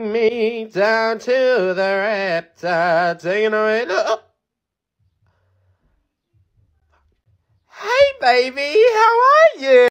me down to the raptor, taking away the... Hey, baby, how are you?